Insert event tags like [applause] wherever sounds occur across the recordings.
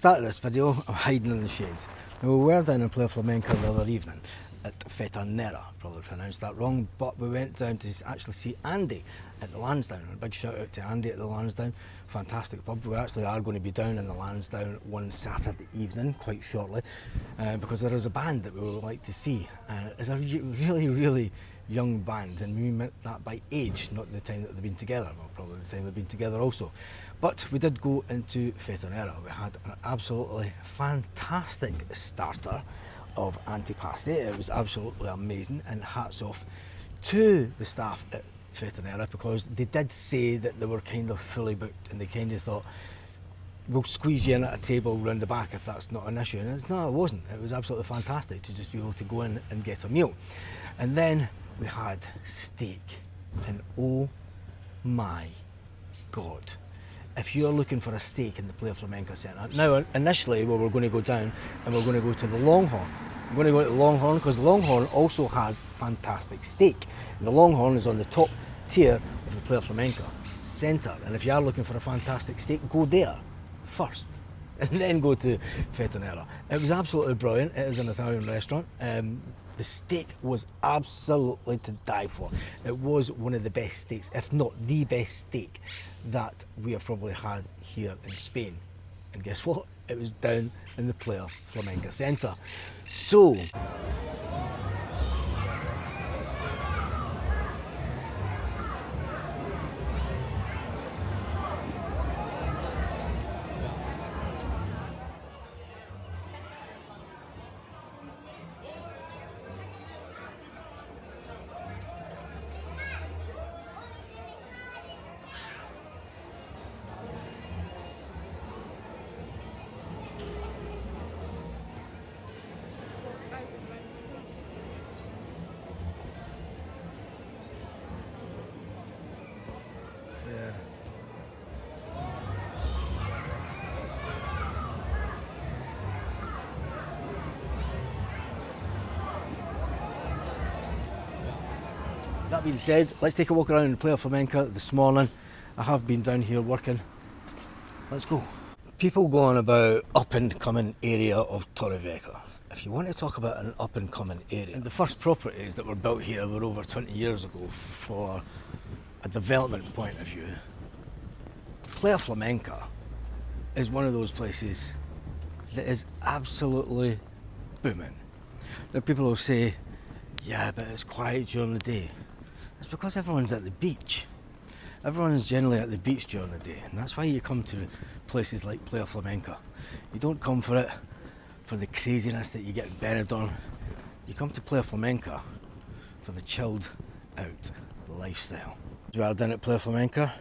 Start this video, I'm hiding in the shade. Now we were down in Playa Flamenca the other evening at Fetta Nera, probably pronounced that wrong, but we went down to actually see Andy at the Lansdowne. A big shout out to Andy at the Lansdowne, fantastic pub. We actually are going to be down in the Lansdowne one Saturday evening, quite shortly, uh, because there is a band that we would like to see. Uh, it's a re- really, really young band, and we meant that by age, not the time that they've been together. Well, probably the time they've been together also. But we did go into Fetta Nera. We had an absolutely fantastic starter of antipasti. It was absolutely amazing, and hats off to the staff at Fetta Nera because they did say that they were kind of fully booked, and they kind of thought. We'll squeeze you in at a table round the back if that's not an issue. And it's no, it wasn't. It was absolutely fantastic to just be able to go in and get a meal. And then we had steak. And oh my God. If you're looking for a steak in the Playa Flamenca Centre, now initially we were going to go down and we're going to go to the Longhorn. We're going to go to the Longhorn because the Longhorn also has fantastic steak. And the Longhorn is on the top tier of the Playa Flamenca Centre. And if you are looking for a fantastic steak, go there first [laughs] and then go to Fettinella. It was absolutely brilliant. It is an Italian restaurant. Um, the steak was absolutely to die for. It was one of the best steaks, if not the best steak, that we have probably had here in Spain. And guess what? It was down in the Playa Flamenca Centre. So, That being said, let's take a walk around in Playa Flamenca this morning. I have been down here working. Let's go. People go on about up and coming area of Torrevieja. If you want to talk about an up and coming area, the first properties that were built here were over 20 years ago for a development point of view. Playa Flamenca is one of those places that is absolutely booming. Now people will say, yeah, but it's quiet during the day. It's because everyone's at the beach. Everyone's generally at the beach during the day, and that's why you come to places like Playa Flamenca. You don't come for it for the craziness that you get in Benidorm. You come to Playa Flamenca for the chilled out lifestyle. We are down at Playa Flamenca.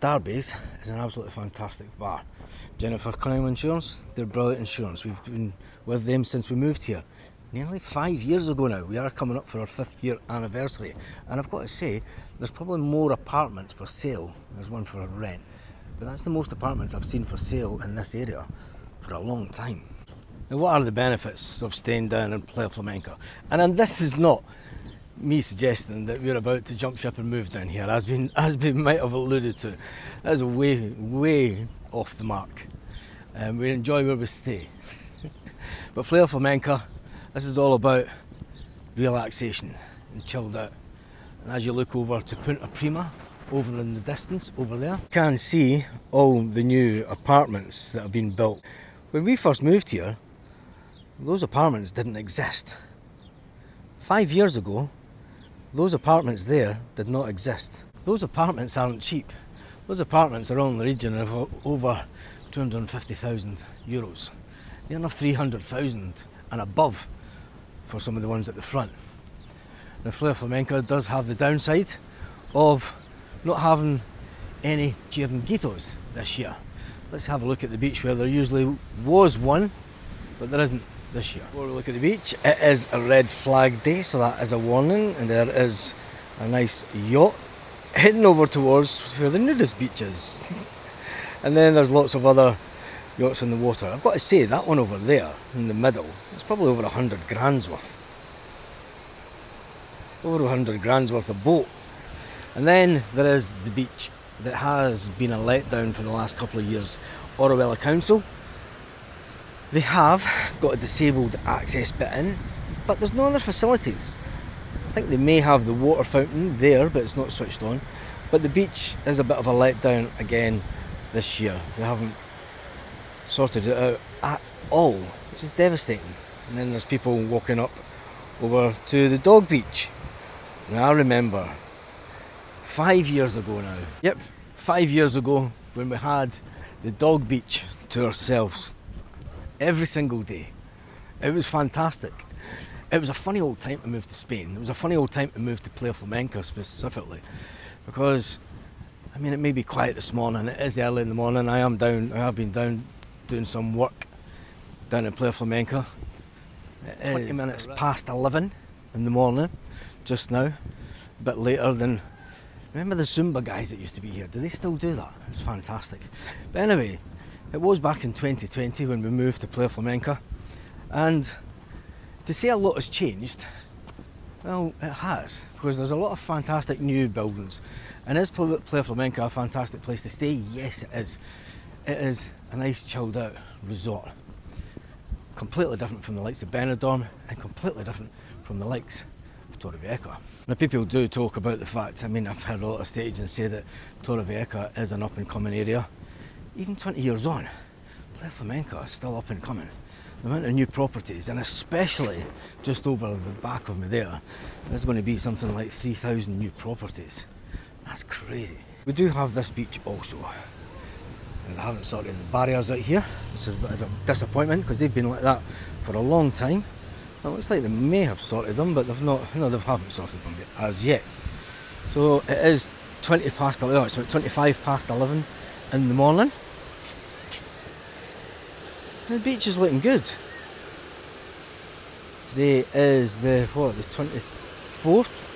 Darby's is an absolutely fantastic bar. Jennifer Cunningham Insurance, they're brilliant insurance. We've been with them since we moved here. Nearly five years ago now. We are coming up for our fifth year anniversary. And I've got to say, there's probably more apartments for sale. There's one for rent. But that's the most apartments I've seen for sale in this area for a long time. Now, what are the benefits of staying down in Playa Flamenca? And, and this is not me suggesting that we're about to jump ship and move down here, as we, as we might have alluded to. That's way, way off the mark. Um, we enjoy where we stay. [laughs] but Playa Flamenca, this is all about relaxation and chilled out. And as you look over to Punta Prima, over in the distance, over there, you can see all the new apartments that have been built. When we first moved here, those apartments didn't exist. Five years ago, those apartments there did not exist. Those apartments aren't cheap. Those apartments are all in the region of over 250,000 euros. They're enough 300,000 and above for some of the ones at the front. Now, Playa Flamenca does have the downside of not having any chiringuitos this year. Let's have a look at the beach where there usually was one, but there isn't this year. Before we look at the beach, it is a red flag day, so that is a warning, and there is a nice yacht heading over towards where the nudist beach is. [laughs] and then there's lots of other yachts in the water. I've got to say, that one over there in the middle, it's probably over a hundred grand's worth. Over a hundred grand's worth of boat. And then there is the beach that has been a letdown for the last couple of years. Orihuela Council, They have got a disabled access bit in, but there's no other facilities. I think they may have the water fountain there, but it's not switched on. But the beach is a bit of a letdown again this year. They haven't sorted it out at all, which is devastating. And then there's people walking up over to the dog beach. Now I remember five years ago now. Yep, five years ago when we had the dog beach to ourselves every single day. It was fantastic. It was a funny old time to move to Spain. It was a funny old time to move to Playa Flamenca specifically because I mean it may be quiet this morning, it is early in the morning. I am down I have been down doing some work down in Playa Flamenca. It 20 minutes past 11 in the morning just now. A bit later than remember the Zumba guys that used to be here? Do they still do that? It's fantastic. But anyway, it was back in 2020 when we moved to Playa Flamenca, and to say a lot has changed, well, it has, because there's a lot of fantastic new buildings. And is Playa Flamenca a fantastic place to stay? Yes, it is. It is a nice chilled out resort. Completely different from the likes of Benidorm and completely different from the likes of Torrevieja. Now people do talk about the fact, I mean I've heard a lot of state agents say that Torrevieja is an up and coming area even 20 years on, Playa Flamenca is still up and coming. The amount of new properties, and especially just over the back of me there, there's going to be something like 3,000 new properties. That's crazy. We do have this beach also. And they haven't sorted the barriers out here. This is a disappointment because they've been like that for a long time. It looks like they may have sorted them, but they've not, you know, they haven't sorted them as yet. So it is 20 past 11, it's about 25 past 11 in the morning. The beach is looking good. Today is the what the 24th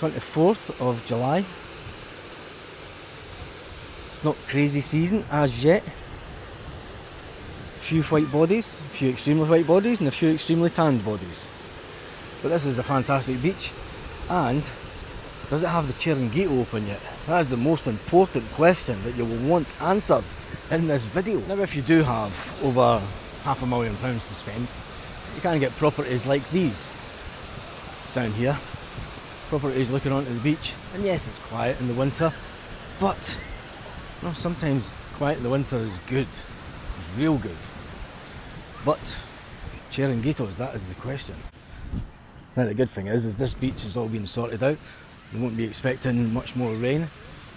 24th of July. Not crazy season as yet. Few white bodies, a few extremely white bodies and a few extremely tanned bodies. But this is a fantastic beach and does it have the Chiringuito open yet? That is the most important question that you will want answered in this video. Now if you do have over half a million pounds to spend, you can get properties like these down here. Properties looking onto the beach. And yes, it's quiet in the winter, but know, sometimes quiet in the winter is good. It's real good. But Chiringuitos, that is the question. Now the good thing is, is this beach has all been sorted out. You won't be expecting much more rain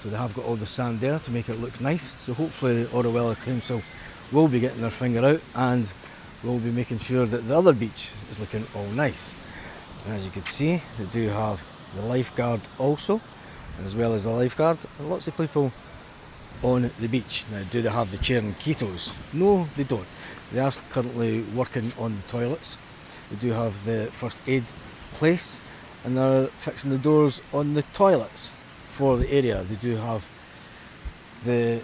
so they have got all the sand there to make it look nice. So hopefully Orihuela Council will be getting their finger out and will be making sure that the other beach is looking all nice. And as you can see, they do have the lifeguard also, as well as the lifeguard. And lots of people on the beach. Now, do they have the Chiringuitos? No, they don't. They are currently working on the toilets. They do have the first aid place and they're fixing the doors on the toilets for the area. They do have the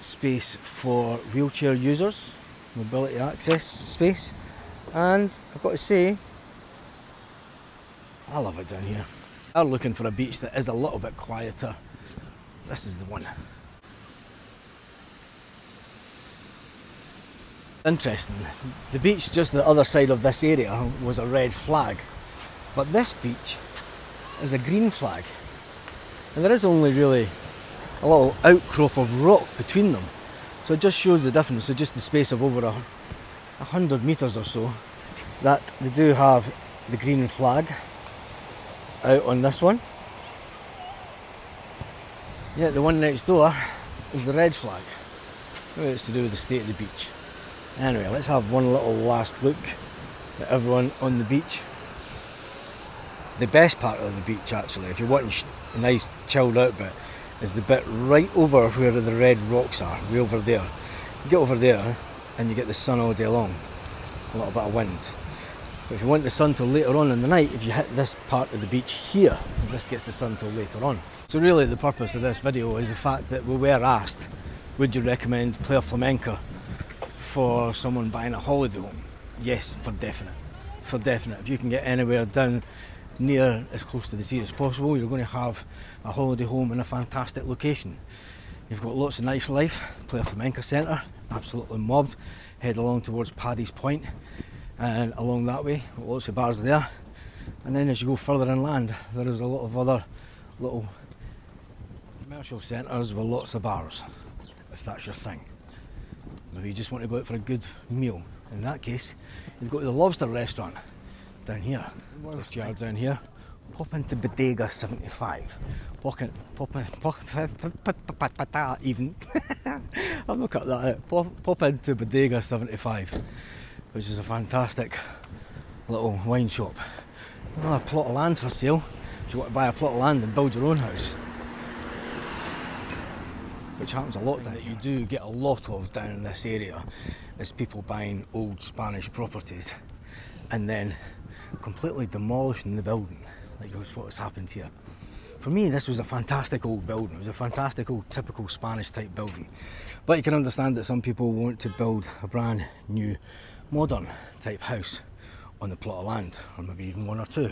space for wheelchair users, mobility access space, and I've got to say, I love it down here. I'm looking for a beach that is a little bit quieter. This is the one. Interesting. The beach just the other side of this area was a red flag, but this beach is a green flag. And there is only really a little outcrop of rock between them. So it just shows the difference, so just the space of over a, a hundred metres or so, that they do have the green flag out on this one. Yeah, the one next door is the red flag. Maybe it's to do with the state of the beach. Anyway, let's have one little last look at everyone on the beach. The best part of the beach actually, if you're wanting a nice chilled out bit is the bit right over where the red rocks are, way over there. You get over there and you get the sun all day long, a little bit of wind. But if you want the sun till later on in the night, if you hit this part of the beach here, this gets the sun till later on. So really the purpose of this video is the fact that we were asked, would you recommend Playa Flamenca for someone buying a holiday home? Yes, for definite. For definite. If you can get anywhere down near as close to the sea as possible. You're going to have a holiday home in a fantastic location. You've got lots of nightlife, Playa Flamenca Centre, absolutely mobbed. Head along towards Paddy's Point and along that way, lots of bars there. And then as you go further inland, there is a lot of other little commercial centres with lots of bars, if that's your thing. Maybe you just want to go out for a good meal. In that case, you go to the lobster restaurant down here, just yard down here. Pop into Bodega 75. Pop in, pop in, pop, [laughs] pop, even. [laughs] I've not cut that out. Pop, pop into Bodega 75, which is a fantastic little wine shop. There's another plot of land for sale if you want to buy a plot of land and build your own house. Which happens a lot that you do get a lot of down in this area is people buying old Spanish properties and then completely demolishing the building like what has happened here. For me, this was a fantastic old building. It was a fantastic old typical Spanish type building. But you can understand that some people want to build a brand new modern type house on the plot of land, or maybe even one or two.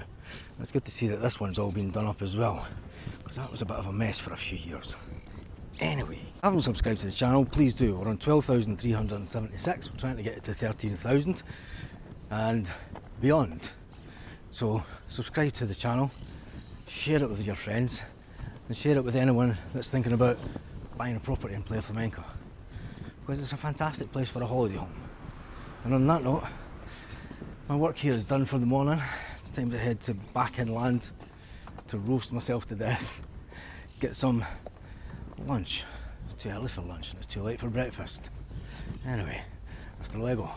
It's good to see that this one's all been done up as well, because that was a bit of a mess for a few years. Anyway, if you haven't subscribed to the channel, please do. We're on 12,376, we're trying to get it to 13,000 and beyond. So subscribe to the channel, share it with your friends, and share it with anyone that's thinking about buying a property in Playa Flamenca. Because it's a fantastic place for a holiday home. And on that note, my work here is done for the morning. It's time to head to back inland to roast myself to death. [laughs] Get some lunch. It's too early for lunch and it's too late for breakfast. Anyway, hasta luego.